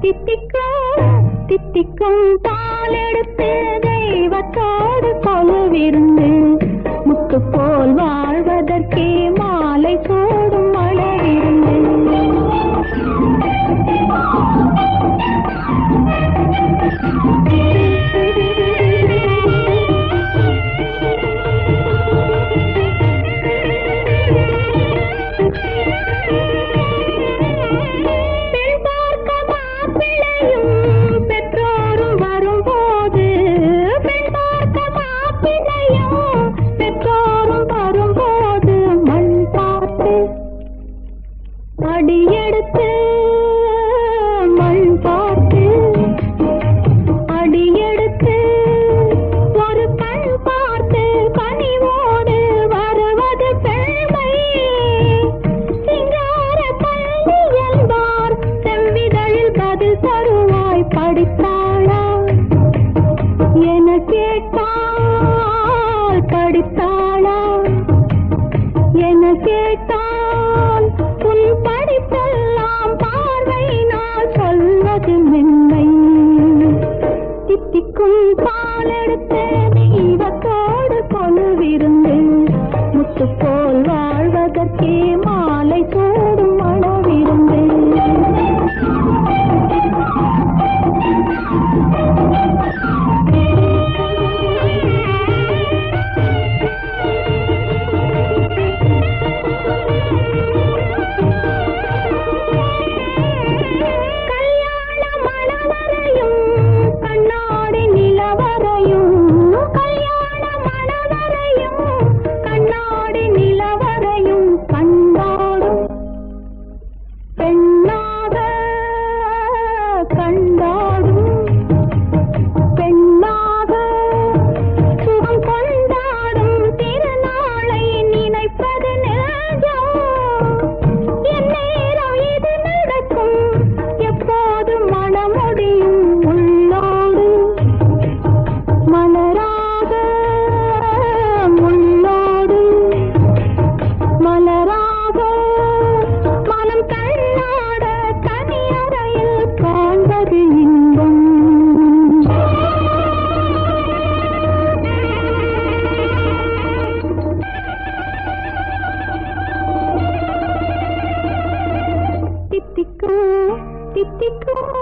தித்திக்கும் தித்திக்கும் பாலெடுத்து தெய்வத்தோடு கொலுவிரும் கேட்டாளா? என கேட்டால் உன் படிப்பெல்லாம் பார்வை நான் சொல்வது மென்மை தித்திக்கும் கார்த்திக்கும்